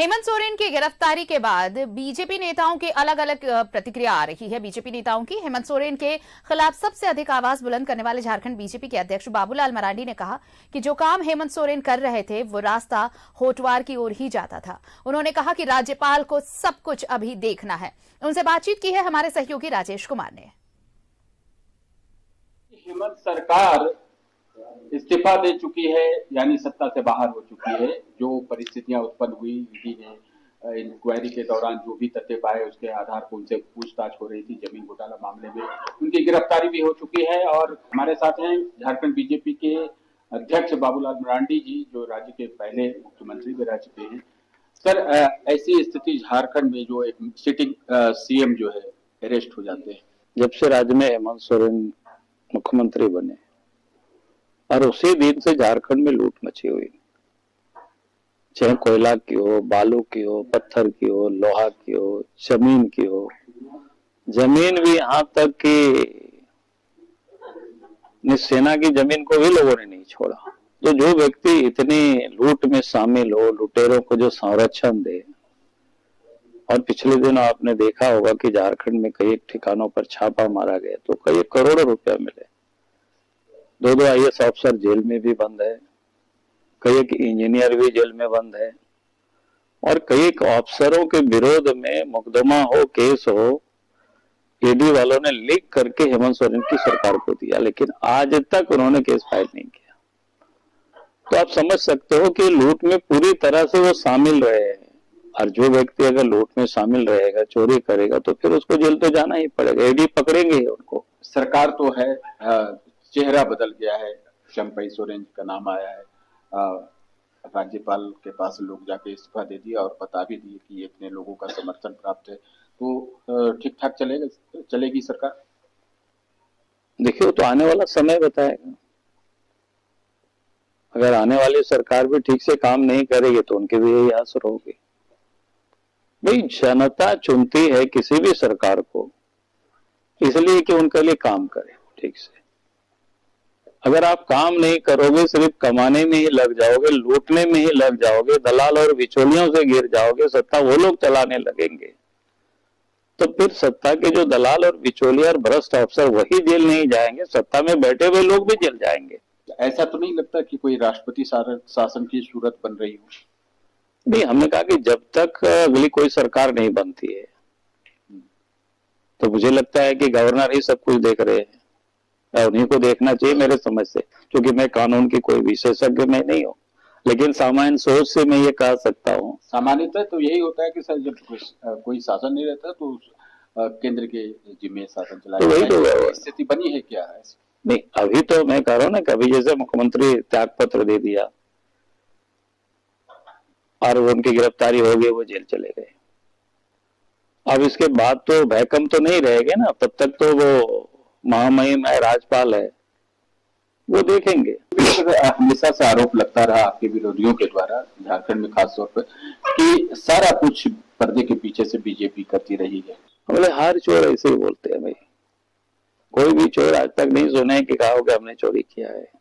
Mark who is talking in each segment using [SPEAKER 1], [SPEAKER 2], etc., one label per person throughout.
[SPEAKER 1] हेमंत सोरेन की गिरफ्तारी के बाद बीजेपी नेताओं की अलग अलग प्रतिक्रिया आ रही है। बीजेपी नेताओं की हेमंत सोरेन के खिलाफ सबसे अधिक आवाज़ बुलंद करने वाले झारखंड बीजेपी के अध्यक्ष बाबूलाल मरांडी ने कहा कि जो काम हेमंत सोरेन कर रहे थे, वो रास्ता होटवार की ओर ही जाता था। उन्होंने कहा कि राज्यपाल को सब कुछ अभी देखना है। उनसे बातचीत की है हमारे सहयोगी राजेश कुमार ने।
[SPEAKER 2] हेमंत सरकार इस्तीफा दे चुकी है, यानी सत्ता से बाहर हो चुकी है। जो परिस्थितियाँ उत्पन्न हुई ईडी ने इंक्वायरी के दौरान जो भी तथ्य पाए, उसके आधार पर उनसे पूछताछ हो रही थी ज़मीन घोटाला मामले में। उनकी गिरफ्तारी भी हो चुकी है और हमारे साथ हैं झारखंड बीजेपी के अध्यक्ष बाबूलाल मरांडी जी, जो राज्य के पहले मुख्यमंत्री भी रह चुके हैं। सर ऐसी स्थिति झारखंड में जो एक सिटिंग सीएम जो है अरेस्ट हो जाते हैं।
[SPEAKER 3] जब से राज्य में हेमंत सोरेन मुख्यमंत्री बने और उसी दिन से झारखंड में लूट मची हुई। चाहे कोयला की हो, बालू की हो, पत्थर की हो, लोहा की हो, ज़मीन की हो। ज़मीन भी यहाँ तक कि सेना की ज़मीन को भी लोगों ने नहीं छोड़ा। तो जो व्यक्ति इतनी लूट में शामिल हो, लुटेरों को जो संरक्षण दे, और पिछले दिन आपने देखा होगा कि झारखंड में कई ठिकानों पर छापा मारा गया तो कई करोड़ों रुपया मिले। दो दो आई ऑफिसर जेल में भी बंद है, कई एक इंजीनियर भी जेल में बंद है, और कई एक ऑफिसरों के विरोध में मुकदमा हो, केस हो ईडी वालों ने लिख करके हेमंत सोरेन की सरकार को दिया, लेकिन आज तक उन्होंने केस फ़ाइल नहीं किया। तो आप समझ सकते हो कि लूट में पूरी तरह से वो शामिल रहे हैं। और जो व्यक्ति अगर लूट में शामिल रहेगा, चोरी करेगा तो फिर उसको जेल तो जाना ही पड़ेगा ईडी पकड़ेंगे उनको।
[SPEAKER 2] सरकार तो है चेहरा बदल गया है। चंपई सोरेन का नाम आया है। राज्यपाल के पास लोग जाके इस्तीफा दे दिया और बता भी दिए कि इतने लोगों का समर्थन प्राप्त है। तो ठीक ठाक चलेगा, चलेगी सरकार?
[SPEAKER 3] देखिए तो आने वाला समय बताएगा। अगर आने वाली सरकार भी ठीक से काम नहीं करेगी तो उनके भी यही असर होगी भाई, जनता चुनती है किसी भी सरकार को, इसलिए कि उनके लिए काम करे, ठीक से। अगर आप काम नहीं करोगे सिर्फ़ कमाने में ही लग जाओगे लूटने में ही लग जाओगे दलाल और बिचौलियों से गिर जाओगे सत्ता वो लोग चलाने लगेंगे। तो फिर सत्ता के जो दलाल और बिचौलिया और भ्रष्ट अफसर वही जेल नहीं जाएँगे सत्ता में बैठे हुए लोग भी जेल जाएँगे।
[SPEAKER 2] ऐसा तो नहीं लगता कि कोई राष्ट्रपति शासन की सूरत बन रही हो?
[SPEAKER 3] नहीं हमने कहा कि जब तक अगली कोई सरकार नहीं बनती है। तो मुझे लगता है कि गवर्नर ही सब कुछ देख रहे हैं। उन्हीं को देखना चाहिए मेरे समझ से क्योंकि मैं कानून की कोई विशेषज्ञ में नहीं हूँ। लेकिन सामान्य सोच से मैं ये कह सकता हूँ।
[SPEAKER 2] सामान्यतः तो यही होता है कि सर जब कोई शासन नहीं रहता तो केंद्र के जिम्मे शासन चलाया तो स्थिति बनी है क्या? है
[SPEAKER 3] नहीं अभी तो मैं कह रहा हूँ ना कभी जैसे मुख्यमंत्री त्याग पत्र दे दिया और उनकी गिरफ्तारी हो गई वो जेल चले गए। अब इसके बाद तो भयकम तो नहीं रहेगा ना तब तक तो वो महामहिम है राजपाल है वो देखेंगे।
[SPEAKER 2] हमेशा से आरोप लगता रहा आपके विरोधियों के द्वारा झारखंड में खासतौर पर कि सारा कुछ पर्दे के पीछे से बीजेपी करती रही है।
[SPEAKER 3] बोले हर चोर ऐसे ही बोलते हैं भाई। कोई भी चोर आज तक नहीं सुने कि कहा होगा हमने चोरी किया है।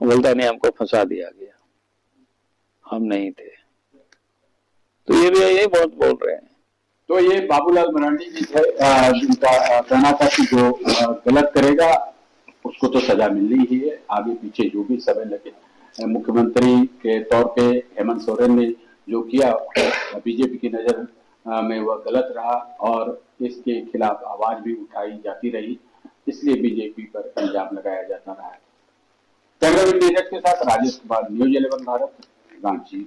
[SPEAKER 3] बोलता नहीं हमको फंसा दिया गया। हम नहीं थे। तो ये भी यही बहुत बोल रहे हैं।
[SPEAKER 2] तो ये बाबूलाल मरांडी जी थे जिनका कहना था कि जो गलत करेगा, उसको तो सजा मिलनी ही है। आगे पीछे जो भी समय लगे मुख्यमंत्री के तौर पे हेमंत सोरेन ने जो किया बीजेपी की नज़र में वह गलत रहा और इसके खिलाफ आवाज़ भी उठाई जाती रही। इसलिए बीजेपी पर इल्ज़ाम लगाया जाता रहा है। के साथ Rajesh Kumar, news eleven Bharat, Ranchi.